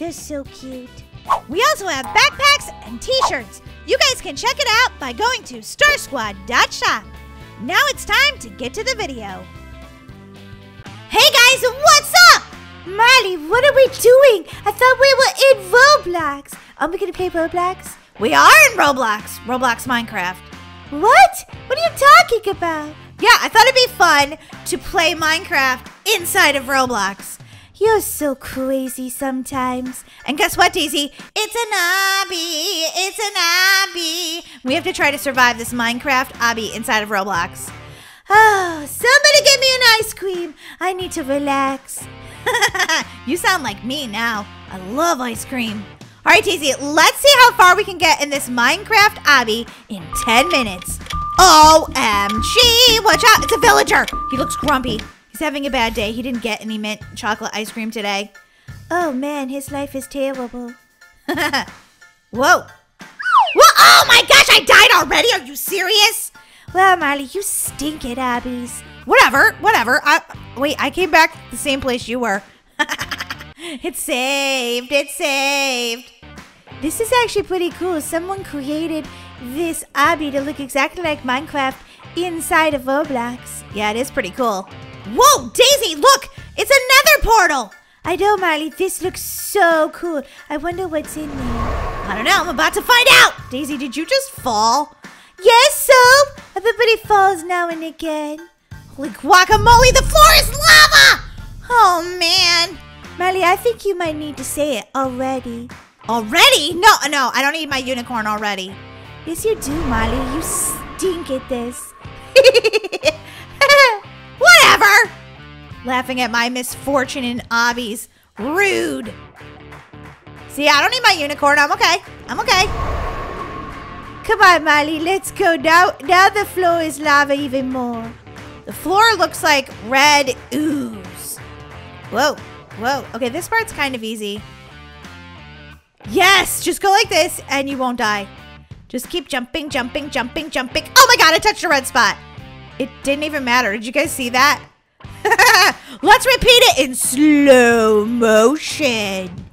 They're so cute. We also have backpacks and t-shirts. You guys can check it out by going to starsquad.shop. Now it's time to get to the video. Hey guys, what's up? Molly, what are we doing? I thought we were in Roblox. Are we gonna play Roblox? We are in Roblox, Roblox Minecraft. What? What are you talking about? Yeah, I thought it'd be fun to play Minecraft inside of Roblox. You're so crazy sometimes. And guess what, Daisy? It's an obby. It's an obby. We have to try to survive this Minecraft obby inside of Roblox. Oh, somebody get me an ice cream. I need to relax. you sound like me now. I love ice cream. All right, Daisy, let's see how far we can get in this Minecraft obby in 10 minutes. OMG, watch out, it's a villager. He looks grumpy. Having a bad day. He didn't get any mint chocolate ice cream today. Oh man, his life is terrible. Whoa. Whoa, oh my gosh, I died already. Are you serious? Well, Molly, you stink at obbies. Whatever, whatever. I, wait, I came back the same place you were. it's saved, it's saved. This is actually pretty cool. Someone created this Abby to look exactly like Minecraft inside of Roblox. Yeah, it is pretty cool. Whoa, Daisy, look! It's another portal! I know, Molly. This looks so cool. I wonder what's in there. I don't know. I'm about to find out. Daisy, did you just fall? Yes, so everybody falls now and again. Holy guacamole, the floor is lava! Oh, man. Molly, I think you might need to say it already. Already? No, no, I don't need my unicorn already. Yes, you do, Molly. You stink at this. Laughing at my misfortune in obbies. Rude. See, I don't need my unicorn. I'm okay. I'm okay. Come on, Molly. Let's go. Now, now the floor is lava even more. The floor looks like red ooze. Whoa. Whoa. Okay, this part's kind of easy. Yes! Just go like this and you won't die. Just keep jumping, jumping, jumping, jumping. Oh my god, I touched a red spot. It didn't even matter. Did you guys see that? Let's repeat it in slow motion.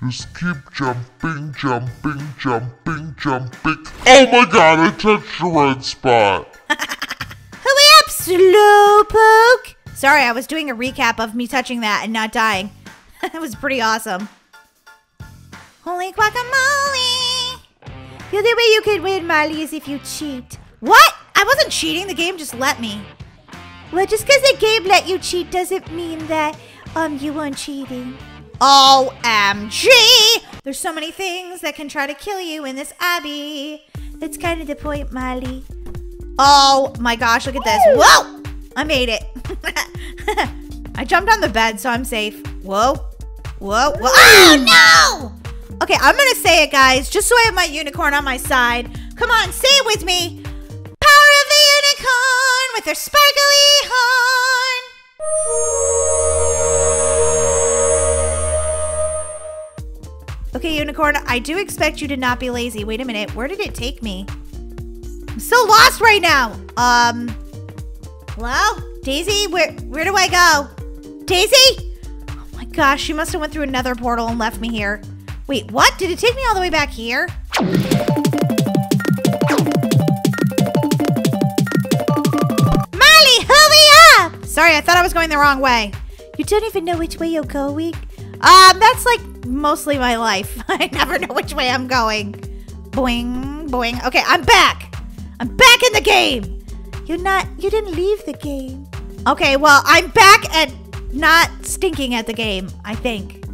Just keep jumping, jumping, jumping, jumping. Oh my god, I touched a red spot. Hurry up, Slowpoke. Sorry, I was doing a recap of me touching that and not dying. that was pretty awesome. Holy guacamole. The only way you can win, Molly, is if you cheat. What? I wasn't cheating. The game just let me. Well, just because the game let you cheat doesn't mean that um you weren't cheating. OMG! There's so many things that can try to kill you in this obby. That's kind of the point, Molly. Oh my gosh, look at this. Whoa! I made it. I jumped on the bed, so I'm safe. Whoa. Whoa. Whoa. Oh, no! Okay, I'm going to say it, guys, just so I have my unicorn on my side. Come on, say it with me. Unicorn with her sparkly horn. Okay, unicorn, I do expect you to not be lazy. Wait a minute, where did it take me? I'm so lost right now. Um, hello? Daisy, where, where do I go? Daisy? Oh my gosh, she must have went through another portal and left me here. Wait, what? Did it take me all the way back here? Sorry, I thought I was going the wrong way. You don't even know which way you're going? Um, that's like mostly my life. I never know which way I'm going. Boing, boing. Okay, I'm back. I'm back in the game. You're not, you didn't leave the game. Okay, well, I'm back at not stinking at the game, I think.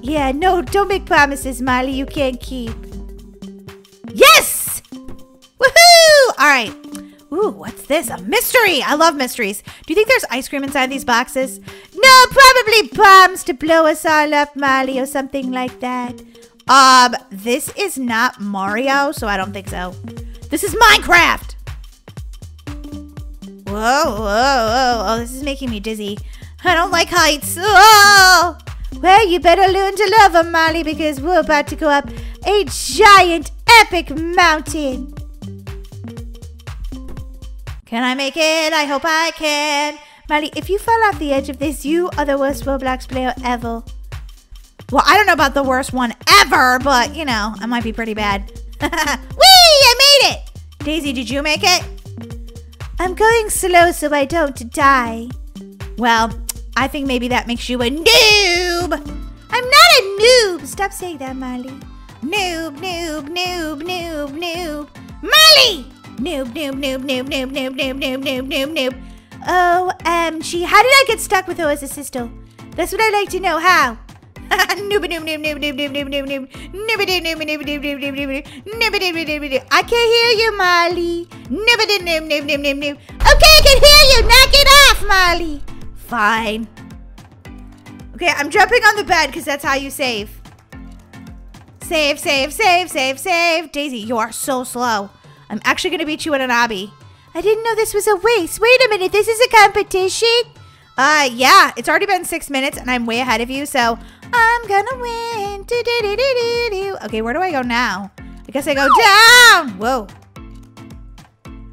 Yeah, no, don't make promises, Molly, you can't keep. Yes! Woohoo! All right. Ooh, what's this? A mystery. I love mysteries. Do you think there's ice cream inside these boxes? No, probably bombs to blow us all up, Molly, or something like that. Um, this is not Mario, so I don't think so. This is Minecraft. Whoa, whoa, whoa. Oh, this is making me dizzy. I don't like heights. Oh! Well, you better learn to love love 'em, Molly, because we're about to go up a giant, epic mountain. Can I make it? I hope I can. Molly, if you fall off the edge of this, you are the worst Roblox player ever. Well, I don't know about the worst one ever, but you know, I might be pretty bad. Whee! I made it! Daisy, did you make it? I'm going slow so I don't die. Well, I think maybe that makes you a noob. I'm not a noob. Stop saying that, Molly. Noob, noob, noob, noob, noob. Molly! Noob, noob, noob, noob, noob, noob, noob, noob, noob, noob, noob. OMG, how did I get stuck with a sister? That's what I'd like to know, how? I can't hear you, Molly. Okay, I can hear you. Knock it off, Molly. Fine. Okay, I'm jumping on the bed because that's how you save. Save, save, save, save, save. Daisy, you are so slow. I'm actually going to beat you in an obby. I didn't know this was a race. Wait a minute, this is a competition? Uh, yeah, it's already been six minutes and I'm way ahead of you, so I'm gonna win. Do, do, do. Okay, where do I go now? I guess I go down. Whoa.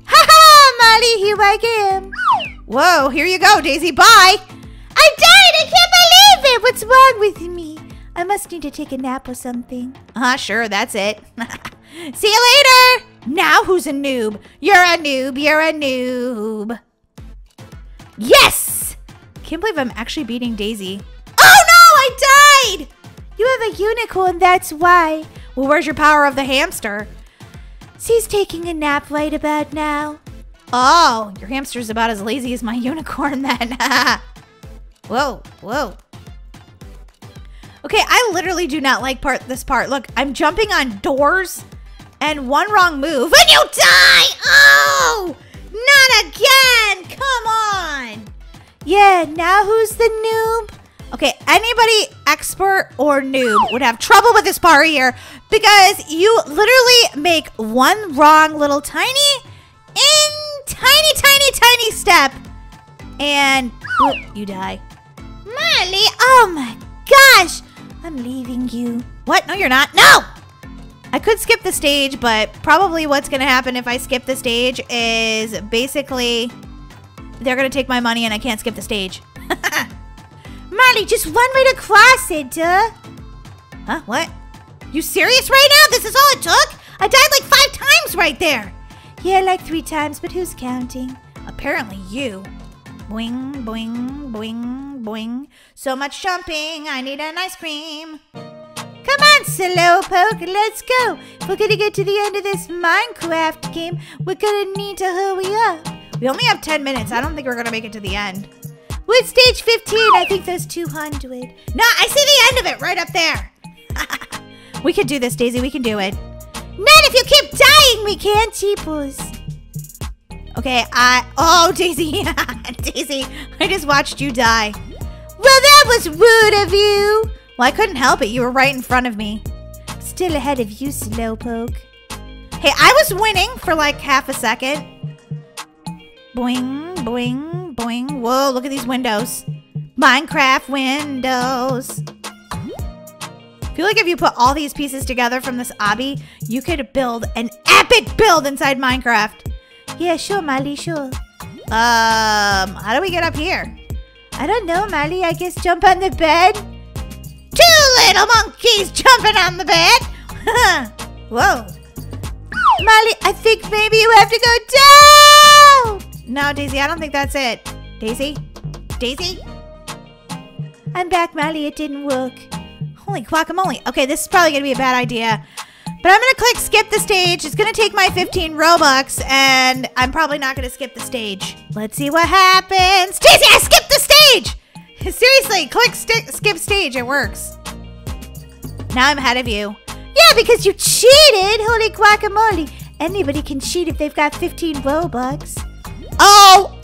Ha ha, Molly, here I am. Whoa, here you go, Daisy. Bye. I died. I can't believe it. What's wrong with me? I must need to take a nap or something. Uh, sure, that's it. See you later. Now who's a noob? You're a noob. You're a noob. Yes! Can't believe I'm actually beating Daisy. Oh no, I died! You have a unicorn, that's why. Well, where's your power of the hamster? She's taking a nap right about now. Oh, your hamster's about as lazy as my unicorn then. whoa, whoa. Okay, I literally do not like part this part. Look, I'm jumping on doors and one wrong move and you die! Oh! Not again! Come on! Yeah, now who's the noob? Okay, anybody expert or noob would have trouble with this part here because you literally make one wrong little tiny, in tiny, tiny, tiny step and whoop, you die. Molly, oh my gosh! I'm leaving you. What? No, you're not. No! I could skip the stage, but probably what's going to happen if I skip the stage is basically they're going to take my money and I can't skip the stage. Molly, just run right across it, duh. Huh? What? You serious right now? This is all it took? I died like five times right there. Yeah, like three times, but who's counting? Apparently you. Boing, boing, boing, boing. So much jumping, I need an ice cream. Come on, Slowpoke, let's go. We're gonna get to the end of this Minecraft game, we're gonna need to hurry up. We only have 10 minutes. I don't think we're gonna make it to the end. We're stage 15. I think there's 200. No, I see the end of it right up there. we can do this, Daisy. We can do it. Not if you keep dying, we can't, Cheapos. Okay, I... Oh, Daisy. Daisy, I just watched you die. Well, that was rude of you. Well, I couldn't help it. You were right in front of me. Still ahead of you, Slowpoke. Hey, I was winning for like half a second. Boing, boing, boing. Whoa, look at these windows. Minecraft windows. I feel like if you put all these pieces together from this obby, you could build an epic build inside Minecraft. Yeah, sure, Molly, sure. Um, how do we get up here? I don't know, Molly. I guess jump on the bed. Two little monkeys jumping on the bed. Whoa. Molly, I think maybe you have to go down. No, Daisy, I don't think that's it. Daisy? Daisy? I'm back, Molly. It didn't work. Holy guacamole. Okay, this is probably going to be a bad idea. But I'm going to click skip the stage. It's going to take my 15 Robux, and I'm probably not going to skip the stage. Let's see what happens. Daisy, I skipped the stage! Seriously, click st skip stage. It works. Now I'm ahead of you. Yeah, because you cheated. Holy guacamole. Anybody can cheat if they've got 15 Robux. Oh,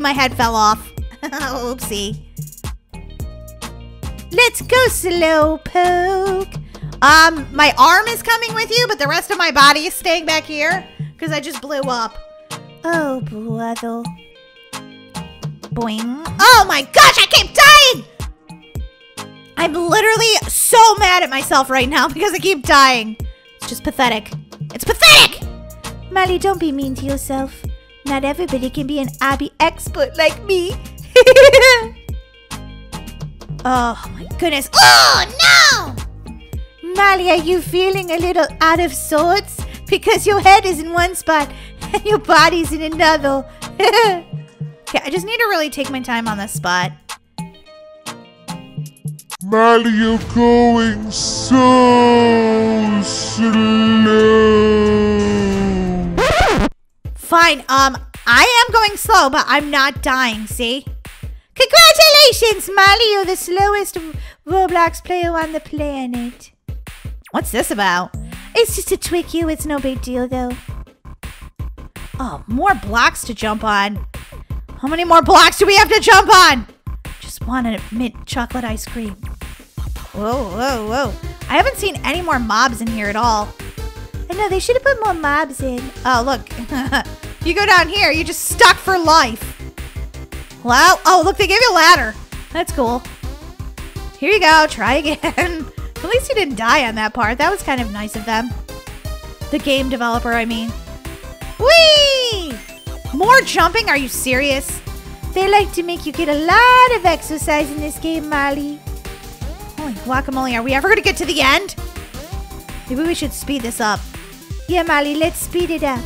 my head fell off. Oopsie. Let's go, Slowpoke. Um, my arm is coming with you, but the rest of my body is staying back here because I just blew up. Oh, brother. Boing. Oh my gosh, I keep dying! I'm literally so mad at myself right now because I keep dying. It's just pathetic. It's pathetic! Molly, don't be mean to yourself. Not everybody can be an obby expert like me. Oh my goodness. Oh no! Molly, are you feeling a little out of sorts? Because your head is in one spot and your body's in another. Okay, I just need to really take my time on this spot. Molly, you're going so slow. Fine, um, I am going slow, but I'm not dying, see? Congratulations, Molly, you're the slowest Roblox player on the planet. What's this about? It's just to trick you, it's no big deal though. Oh, more blocks to jump on. How many more blocks do we have to jump on? Just want a mint chocolate ice cream. Whoa, whoa, whoa. I haven't seen any more mobs in here at all. I know, they should have put more mobs in. Oh, look. you go down here, you're just stuck for life. Wow. oh, look, they gave you a ladder. That's cool. Here you go. Try again. At least you didn't die on that part. That was kind of nice of them. The game developer, I mean. Whee! More jumping? Are you serious? They like to make you get a lot of exercise in this game, Molly. Holy guacamole, are we ever going to get to the end? Maybe we should speed this up. Yeah, Molly, let's speed it up.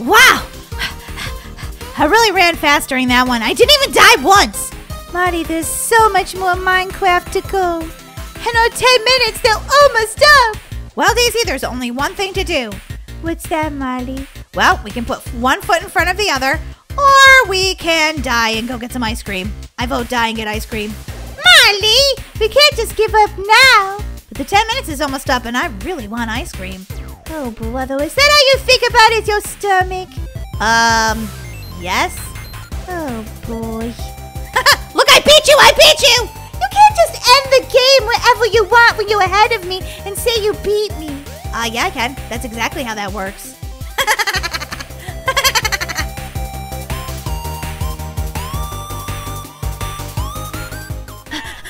Wow! I really ran fast during that one. I didn't even die once! Molly, there's so much more Minecraft to go. In our 10 minutes, they're almost up. Well, Daisy, there's only one thing to do. What's that, Molly? Well, we can put one foot in front of the other, or we can die and go get some ice cream. I vote die and get ice cream. Molly, we can't just give up now. But the 10 minutes is almost up, and I really want ice cream. Oh, brother, is that how you think about it, your stomach? Um, yes? Oh, boy. Look, I beat you! I beat you! You can't just end the game whenever you want when you're ahead of me and say you beat me. Uh, yeah, I can. That's exactly how that works.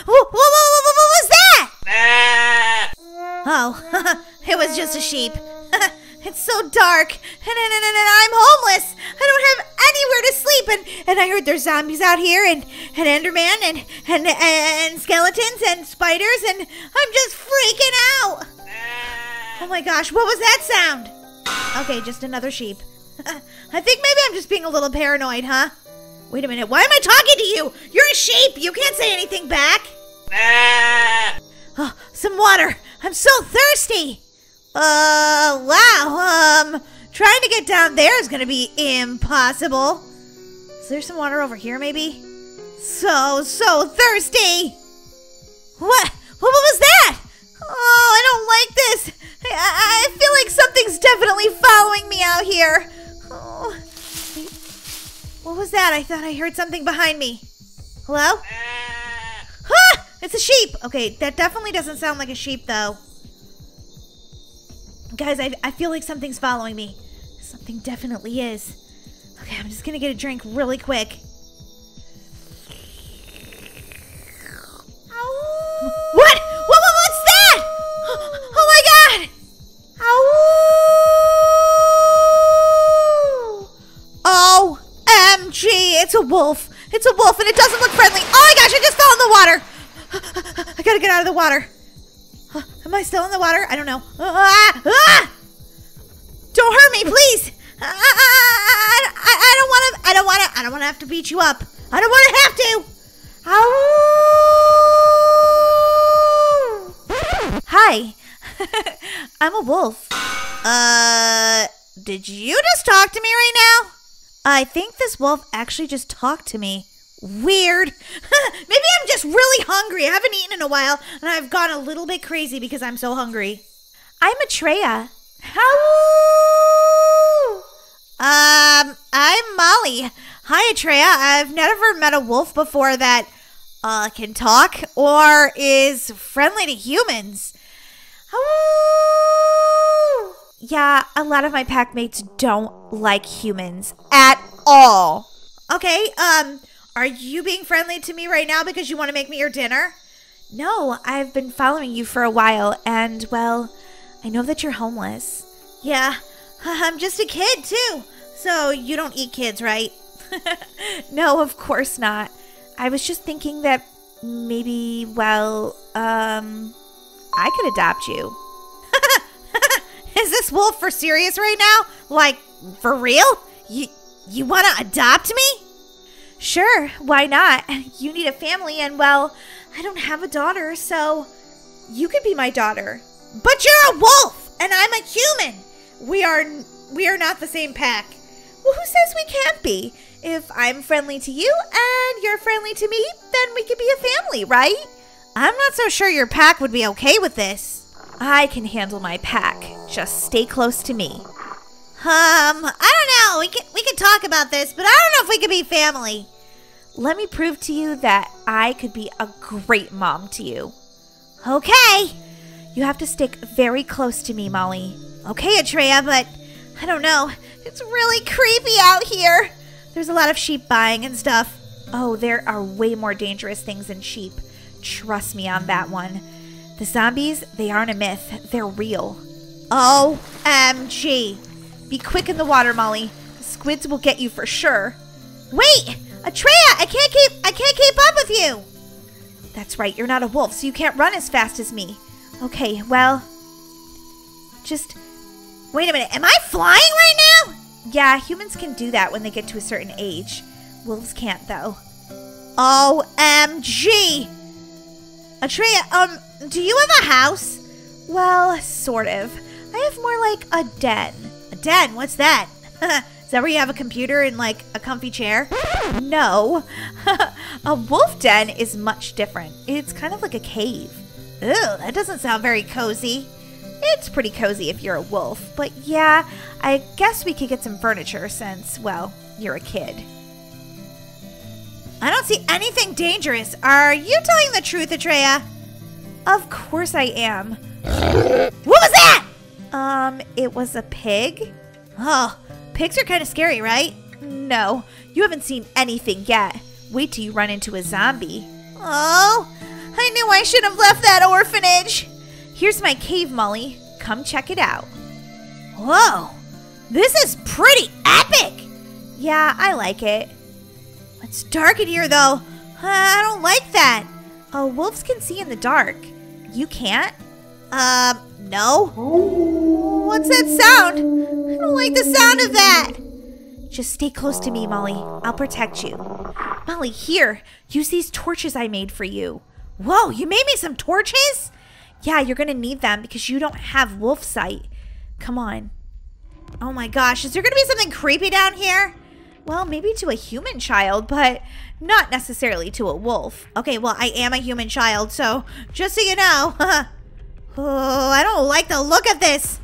whoa, whoa, whoa, whoa, what was that? oh, it was just a sheep. it's so dark, and, and, and, and I'm homeless. And, I heard there's zombies out here, and, and Enderman, and, and, and skeletons, and spiders, and I'm just freaking out. Oh my gosh, what was that sound? Okay, just another sheep. I think maybe I'm just being a little paranoid, huh? Wait a minute, why am I talking to you? You're a sheep, you can't say anything back. Oh, some water. I'm so thirsty. Uh, wow. Um, trying to get down there is gonna be impossible. Is there some water over here, maybe? So, so thirsty. What? What was that? Oh, I don't like this. I, I feel like something's definitely following me out here. Oh. What was that? I thought I heard something behind me. Hello? Ah! It's a sheep. Okay, that definitely doesn't sound like a sheep, though. Guys, I, I feel like something's following me. Something definitely is. Okay, I'm just gonna get a drink really quick. What? What? what what's that? Oh my god! Ow! OMG! It's a wolf. It's a wolf and it doesn't look friendly. Oh my gosh, I just fell in the water. I gotta get out of the water. Am I still in the water? I don't know. Ah! Ah! Don't hurt me, please. I, I, I, I don't want to. I don't want to. I don't want to have to beat you up. I don't want to have to. Ow! Hi. I'm a wolf. Uh, did you just talk to me right now? I think this wolf actually just talked to me. Weird. Maybe I'm just really hungry. I haven't eaten in a while, and I've gone a little bit crazy because I'm so hungry. I'm Atreya. How? Um, I'm Molly. Hi, Atreya. I've never met a wolf before that uh, can talk or is friendly to humans. Yeah, a lot of my pack mates don't like humans at all. Okay, um, are you being friendly to me right now because you want to make me your dinner? No, I've been following you for a while, and well, I know that you're homeless. Yeah, I'm just a kid too. So you don't eat kids, right? no, of course not. I was just thinking that maybe, well, um, I could adopt you. Is this wolf for serious right now? Like, for real? You you want to adopt me? Sure, why not? You need a family, and well, I don't have a daughter, so you could be my daughter. But you're a wolf, and I'm a human. We are we are not the same pack. Well, who says we can't be? If I'm friendly to you and you're friendly to me, then we could be a family, right? I'm not so sure your pack would be okay with this. I can handle my pack. Just stay close to me. Um, I don't know. We can we can talk about this, but I don't know if we could be family. Let me prove to you that I could be a great mom to you. Okay. You have to stick very close to me, Molly. Okay, Atreya, but I don't know. It's really creepy out here. There's a lot of sheep buying and stuff. Oh, there are way more dangerous things than sheep. Trust me on that one. The zombies, they aren't a myth, they're real. OMG. Be quick in the water, Molly. The squids will get you for sure. Wait! Atreya, I can't keep I can't keep up with you. That's right, you're not a wolf, so you can't run as fast as me. Okay, well, just wait a minute. Am I flying right now? Yeah, humans can do that when they get to a certain age. Wolves can't though. OMG. Atreya, um, do you have a house? Well, sort of. I have more like a den. A den? What's that? Is that where you have a computer and like a comfy chair? No. a wolf den is much different. It's kind of like a cave. Ew, that doesn't sound very cozy. It's pretty cozy if you're a wolf, but yeah, I guess we could get some furniture since, well, you're a kid. I don't see anything dangerous. Are you telling the truth, Atreya? Of course I am. What was that? Um, it was a pig. Oh, pigs are kind of scary, right? No, you haven't seen anything yet. Wait till you run into a zombie. Oh, I knew I should have left that orphanage. Here's my cave, Molly. Come check it out. Whoa, this is pretty epic. Yeah, I like it. It's dark in here, though. I don't like that. Oh, wolves can see in the dark. You can't? Um, no. What's that sound? I don't like the sound of that. Just stay close to me, Molly. I'll protect you. Molly, here. Use these torches I made for you. Whoa, you made me some torches? Yeah, you're gonna need them because you don't have wolf sight. Come on. Oh my gosh, is there gonna be something creepy down here? Well, maybe to a human child, but not necessarily to a wolf. Okay, well, I am a human child, so just so you know. oh, I don't like the look of this.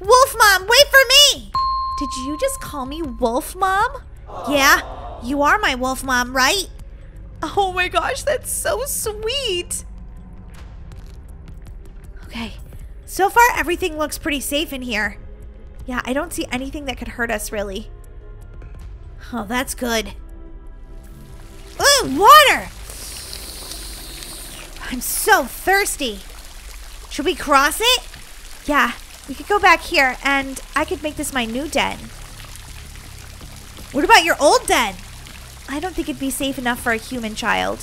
Wolf Mom, wait for me! Did you just call me Wolf Mom? Yeah, you are my Wolf Mom, right? Oh my gosh, that's so sweet. Okay, so far everything looks pretty safe in here. Yeah, I don't see anything that could hurt us, really. Oh, that's good. Ooh, water! I'm so thirsty. Should we cross it? Yeah, we could go back here, and I could make this my new den. What about your old den? I don't think it'd be safe enough for a human child.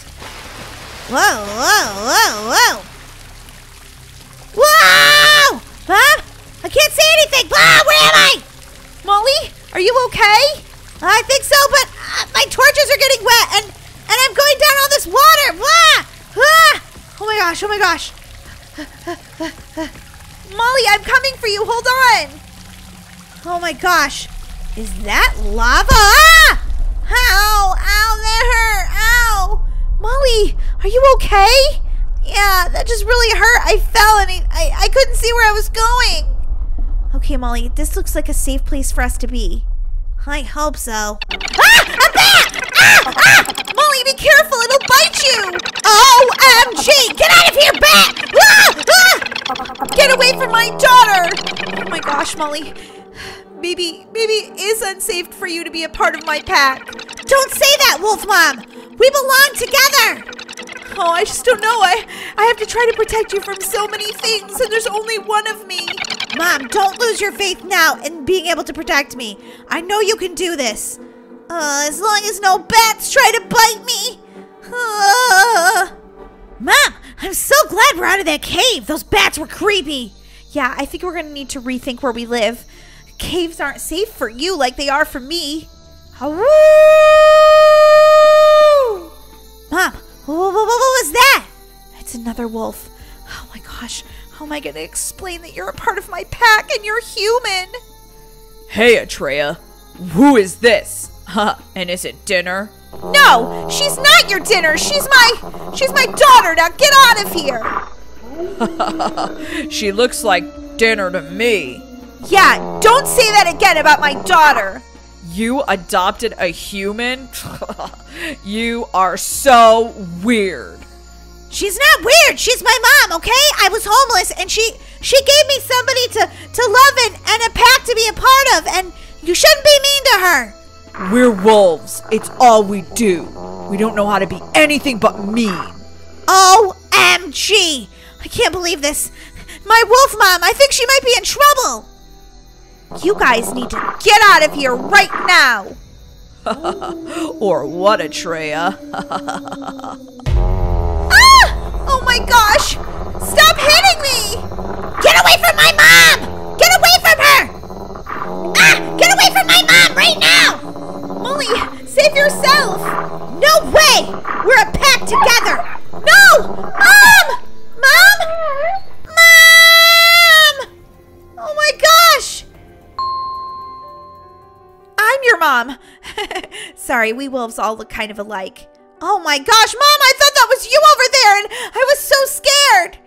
Whoa, whoa, whoa, whoa! Whoa! Huh? I can't see anything! Ah, where am I? Molly, are you okay? I think so, but uh, my torches are getting wet, and and I'm going down all this water. Ah! Ah! Oh my gosh! Oh my gosh! Molly, I'm coming for you. Hold on. Oh my gosh! Is that lava? Ah! Ow! Ow! That hurt! Ow! Molly, are you okay? Yeah, that just really hurt. I fell and I, I, couldn't see where I was going. Okay, Molly, this looks like a safe place for us to be. I hope so. Ah! A bat! Ah! Ah! Molly, be careful. It'll bite you. OMG! Get out of here, bat! Ah! Ah! Get away from my daughter! Oh my gosh, Molly. Maybe, maybe it is unsafe for you to be a part of my pack. Don't say that, Wolf Mom! We belong together! Oh, I just don't know. I, I have to try to protect you from so many things, and there's only one of me. Mom, don't lose your faith now in being able to protect me. I know you can do this. Uh, as long as no bats try to bite me. Uh. Mom, I'm so glad we're out of that cave. Those bats were creepy. Yeah, I think we're gonna need to rethink where we live. Caves aren't safe for you like they are for me. Mom, what, what, what was that? It's another wolf. Oh my gosh, how am I gonna explain that you're a part of my pack and you're human? Hey, Atreya. Who is this? Huh, and is it dinner? No, she's not your dinner. She's my she's my daughter. Now get out of here. She looks like dinner to me. Yeah, don't say that again about my daughter. You adopted a human? you are so weird. She's not weird. She's my mom, okay? I was homeless and she she gave me somebody to to love and, and a pack to be a part of and you shouldn't be mean to her. We're wolves. It's all we do. We don't know how to be anything but mean. OMG! I can't believe this. My wolf mom, I think she might be in trouble. You guys need to get out of here right now. Or what, Atreya? Ah! Oh my gosh! Stop hitting me! Get away from my mom! Get away from her! Ah! Get away from my mom right now! Molly, save yourself! No way! We're a pack together! No! Mom! Mom! Mom! Your mom. Sorry, we wolves all look kind of alike. Oh my gosh, Mom, I thought that was you over there and I was so scared.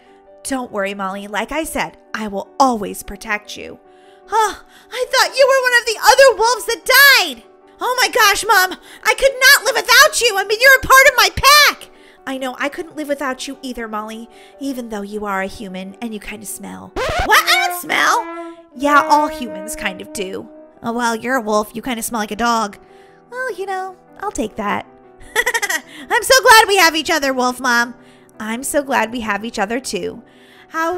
Don't worry, Molly. Like I said, I will always protect you. Oh, I thought you were one of the other wolves that died! Oh my gosh, Mom! I could not live without you! I mean, you're a part of my pack! I know I couldn't live without you either, Molly, even though you are a human and you kind of smell. What? I don't smell! Yeah, all humans kind of do. Oh, well, you're a wolf. You kind of smell like a dog. Well, you know, I'll take that. I'm so glad we have each other, Wolf Mom. I'm so glad we have each other too. How